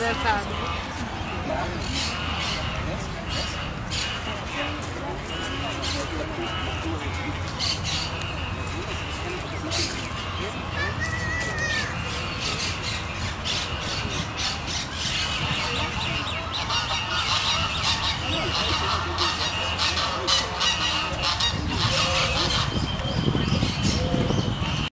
engraçado.